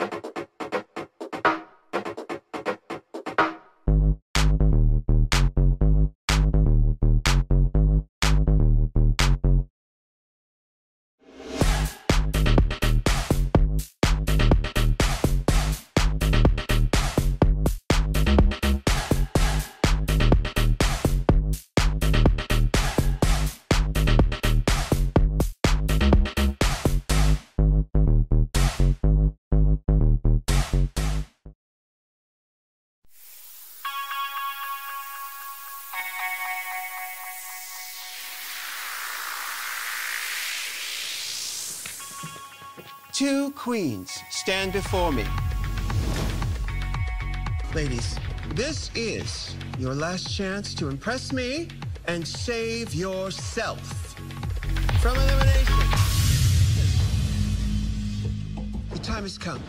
you Two queens stand before me. Ladies, this is your last chance to impress me and save yourself from elimination. The time has come.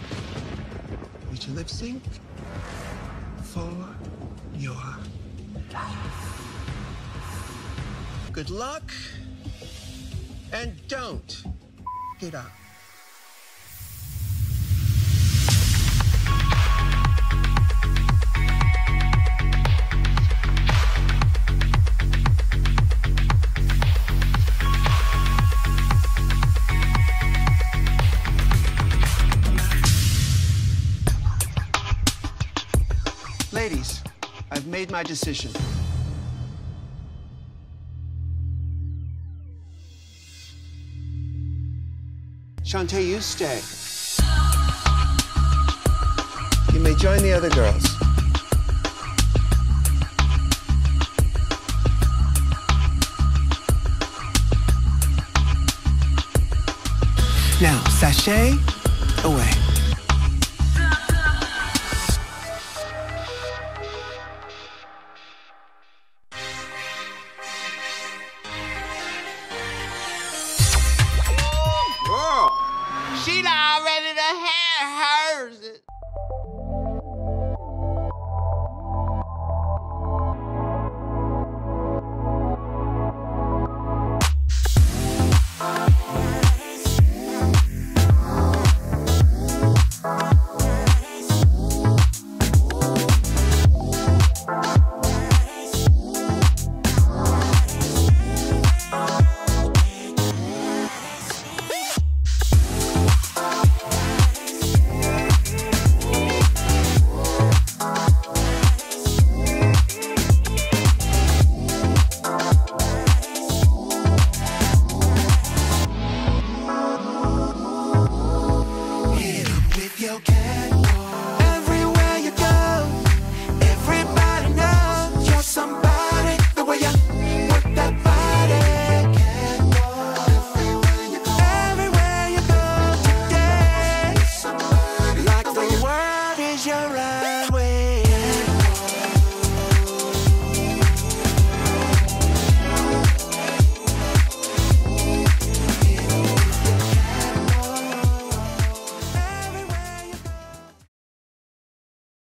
We to lip sync for your life. Good luck and don't get up. Ladies, I've made my decision. Shantay, you stay. You may join the other girls. Now, sashay had hers.